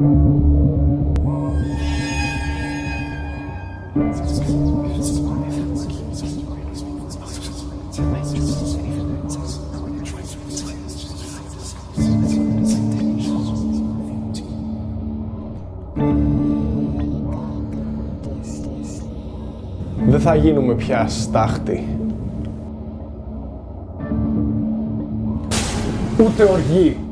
Δεν θα γίνουμε πια στάχτη. Ούτε οργή.